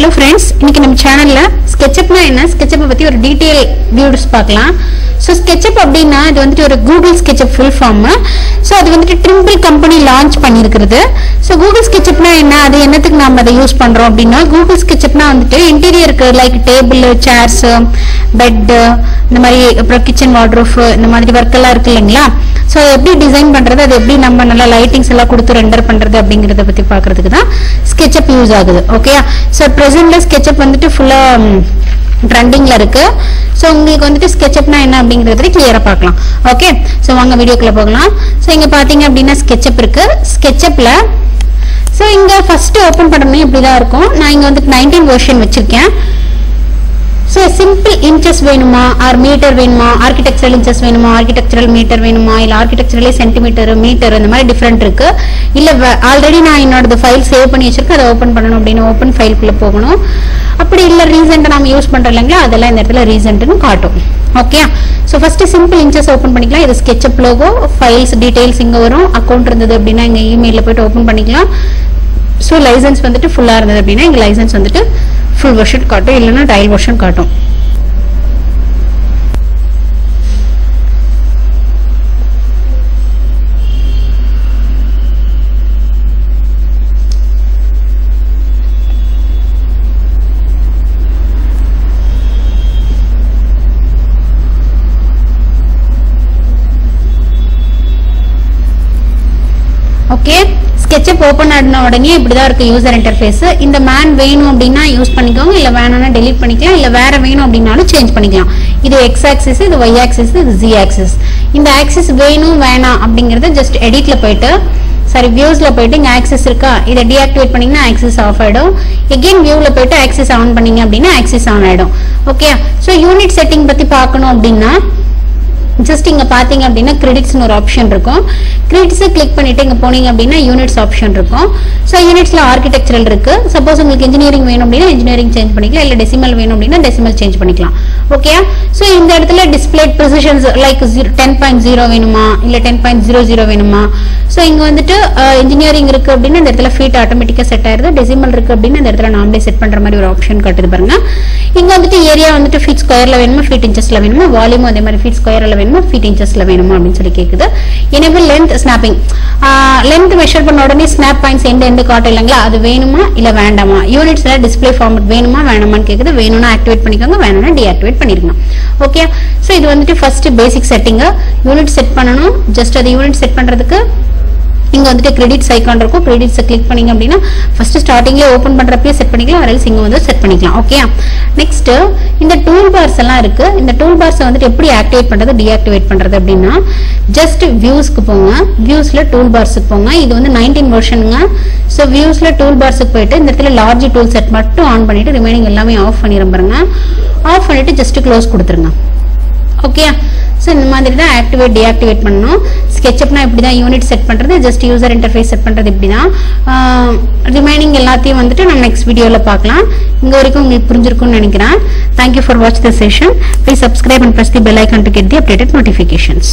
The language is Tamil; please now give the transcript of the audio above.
ஹலோ ஃப்ரெண்ட்ஸ் இன்னைக்கு நம்ம சேனல்ல ஸ்கெட்சப்னா என்ன? ஸ்கெட்சப் பத்தி ஒரு டீடைல் வியூஸ் பார்க்கலாம். ஸோ ஸ்கெட்சப் அப்படின்னா இது வந்துட்டு ஒரு Google SketchUp full form so அது வந்துட்டு ட்ரிம்பிள் கம்பெனி லான்ச் பண்ணியிருக்கிறது. ஸோ கூகுள் ஸ்கெட்சப்னா என்ன? அது என்னத்துக்கு நாம அதை யூஸ் பண்றோம் அப்படின்னா கூகுள் ஸ்கெட்சப்னா வந்துட்டு இன்டீரியருக்கு லைக் டேபிள் சேர்ஸ் பெட்டு இந்த மாதிரி அப்புறம் கிச்சன் வார்ட்ரூஃப் இந்த மாதிரி ஒர்க் எல்லாம் இருக்கு இல்லைங்களா? ஸோ எப்படி டிசைன் பண்ணுறது அது எப்படி நம்ம நல்லா லைட்டிங்ஸ் எல்லாம் கொடுத்து ரெண்டர் பண்ணுறது அப்படிங்கிறத பற்றி பார்க்கறதுக்கு தான் ஸ்கெட்சப் யூஸ் ஆகுது ஓகே ஸோ ப்ரெசென்ட்ல ஸ்கெட்சப் வந்துட்டு ஃபுல்லாக ட்ரெண்டிங்கில் இருக்கு. ஸோ உங்களுக்கு வந்துட்டு ஸ்கெட்சப்னா என்ன அப்படிங்கிறது கிளியராக பார்க்கலாம் ஓகே ஸோ வாங்க வீடியோக்குள்ளே போகலாம். ஸோ இங்கே பார்த்தீங்க அப்படின்னா ஸ்கெட்சப் இருக்கு. ஸ்கெட்சப்ல ஸோ இங்கே ஃபஸ்ட்டு ஓப்பன் பண்ணணும் இப்படி தான் இருக்கும். நான் இங்கே வந்துட்டு நைன்டீன் வெர்ஷன் வச்சுருக்கேன். சிம்பிள் இன்ச்சஸ் வேணுமா? ஆர் மீட்டர் வேணுமா? ஆர்கிடெக்சரல் இன்ச்சஸ் வேணுமா? ஆர்கிடெக்சரல் மீட்டர் வேணுமா? இல்லை ஆர்கிடெக்சரலே சென்டிமீட்டர் மீட்டர் இந்த மாதிரி டிஃப்ரெண்ட் இருக்கு. இல்லை ஆல்ரெடி நான் என்னோட ஃபைல் சேவ் பண்ணி வச்சிருக்கேன். அதை ஓப்பன் பண்ணணும் அப்படின்னு ஓப்பன் ஃபைல்குள்ளே போகணும். அப்படி இல்லை ரீசெண்டாக நம்ம யூஸ் பண்ணுறோம் இல்லைங்களா? அதெல்லாம் இந்த இடத்துல ரீசெண்ட்னு காட்டும். Okay so first simple inches open பண்ணிக்கலாம். இது ஸ்கெட்சப் லோகோ ஃபைல்ஸ் டீடைல்ஸ் இங்கே வரும். அக்கௌண்ட் இருந்தது அப்படின்னா இங்கே இமெயிலில் போயிட்டு ஓப்பன் பண்ணிக்கலாம். ஸோ லைசன்ஸ் வந்துட்டு ஃபுல்லாக இருந்தது அப்படின்னா எங்கள் லைசன்ஸ் வந்துட்டு ஃபுல் வெர்ஷன் காட்டும் இல்லைன்னா டைல் வெர்ஷன் காட்டும். ஓகே ஸ்கெட்சப் ஓப்பன் ஆடின உடனே இப்படிதான் இருக்கு யூசர் இன்டர்ஃபேஸ் இந்த மேன் வேணும் அப்படின்னா யூஸ் பண்ணிக்கோங்க. இல்ல வேணும்னா டெலீட் பண்ணிக்கலாம். இல்ல வேற வேணும் அப்படின்னாலும் சேஞ்ச் பண்ணிக்கலாம். இது எக்ஸ் ஆக்சிஸ் இது ஒய் ஆக்சிஸ் இது ஜி ஆக்சிஸ் இந்த ஆக்சிஸ் வேணும் வேணாம் அப்படிங்கறது ஜஸ்ட் எடிட்ல போயிட்டு சாரி வியூஸ்ல போயிட்டு இங்க ஆக்சிஸ் இருக்கா? இதை டீஆக்டிவேட் பண்ணீங்கன்னா ஆக்சிஸ் ஆஃப் ஆயிடும். எகெயின் வியூவில் போயிட்டு ஆக்சிஸ் ஆன் பண்ணீங்க அப்படின்னா ஆக்சிஸ் ஆன் ஆயிடும். ஓகே ஸோ யூனிட் செட்டிங் பத்தி பார்க்கணும் அப்படின்னா ஜஸ்ட் இங்க பாத்தீங்க அப்படின்னா கிரெடிட்ஸ்னு ஒரு ஆப்ஷன் இருக்கும். கிரெடிட்ஸ் கிளிக் பண்ணிட்டு இங்க போனீங்க அப்படின்னா யூனிட்ஸ் ஆப்ஷன் இருக்கும். ஸோ யூனிட்ஸ்ல ஆர்கிடெக்சரல் இருக்கு. சப்போஸ் உங்களுக்கு இன்ஜினியரிங் வேணும் அப்படின்னா இன்ஜினியரிங் சேஞ்ச் பண்ணிக்கலாம். இல்ல டெசிமல் வேணும் அப்படின்னா டெசிமல் சேஞ்ச் பண்ணிக்கலாம். ஓகே ஸோ இந்த இடத்துல display precisions like ten point zero வேணுமா? இல்ல டென் பாயிண்ட் ஜீரோ ஜீரோ வேணுமா? ஸோ இங்கே வந்துட்டு இன்ஜினியரிங் இருக்குது அப்படின்னா இந்த இடத்துல ஃபீட் ஆட்டோமேட்டிக்காக செட் ஆயிருது. டெசிமல் இருக்கு அப்படின்னா அந்த இடத்துல நாமளே செட் பண்ணுற மாதிரி ஒரு ஆப்ஷன் காட்டுது பாருங்க. இங்கே வந்துட்டு ஏரியா வந்துட்டு ஃபீட் ஸ்கொயரில் வேணுமா ஃபீட் இன்ச்சஸில் வேணுமா வால்யூம் அதே மாதிரி ஃபீட் ஸ்கொயரில் வேணுமா ஃபீட் இன்ச்சஸில் வேணுமா அப்படின்னு சொல்லி கேட்குது எனவே லென்த் ஸ்னாப்பிங் லென்த் மெஷர் பண்ண உடனே ஸ்னாப் பாயிண்ட்ஸ் எந்த எந்த காட்டும் இல்லைங்களா? அது வேணுமா இல்லை வேண்டாமா? யூனிட்ஸில் டிஸ்பிளே ஃபார்மட் வேணுமா வேணாமான்னு கேக்குது. வேணும்னா ஆக்டிவேட் பண்ணிக்கோங்க வேணும்னா டீஆக்டிவேட் பண்ணிருக்கணும் ஓகே ஸோ இது வந்துட்டு first basic setting unit set பண்ணணும். ஜஸ்ட் அது யூனிட் செட் பண்ணுறதுக்கு இங்கே வந்துட்டு கிரெடிட்ஸ் ஐக்கான் இருக்கும். கிரெடிட்ஸை கிளிக் பண்ணிங்க அப்படின்னா ஃபர்ஸ்ட் ஸ்டார்டிங்கே ஓப்பன் பண்ணுறப்பே செட் பண்ணிக்கலாம். வரல்ஸ் இங்கே வந்து செட் பண்ணிக்கலாம். ஓகே நெக்ஸ்ட்டு இந்த டூல் பார்ஸ் எல்லாம் இருக்குது இந்த டூல் பார்ஸை வந்துட்டு எப்படி ஆக்டிவேட் பண்ணுறது டீஆக்டிவேட் பண்ணுறது அப்படின்னா ஜஸ்ட் வியூஸ்க்கு போங்க. வியூஸில் டூல் பார்ஸுக்கு போங்க. இது வந்து நைன்டீன் வெர்ஷனுங்க ஸோ வியூஸில் டூல் பார்ஸுக்கு போயிட்டு இந்த இடத்துல லார்ஜ் டூல் செட் மட்டும் ஆன் பண்ணிட்டு ரிமைனிங் எல்லாமே ஆஃப் பண்ணிடுறேன் ஆஃப் பண்ணிட்டு ஜஸ்ட்டு க்ளோஸ் கொடுத்துருங்க. ஓகே ஸோ இந்த மாதிரி தான் ஆக்டிவேட் டீஆக்டிவேட் பண்ணணும். ஸ்கெட்சப்னா இப்படி தான் யூனிட் செட் பண்ணுறது ஜஸ்ட் யூசர் இன்டர்ஃபேஸ் செட் பண்ணுறது இப்படி தான் ரிமைனிங் எல்லாத்தையும் வந்துட்டு நம்ம நெக்ஸ்ட் வீடியோவில் பார்க்கலாம். இங்கே வரைக்கும் உங்களுக்கு புரிஞ்சிருக்கும்னு நினைக்கிறேன். Thank you for watch the session please subscribe and press the bell icon to get the updated notifications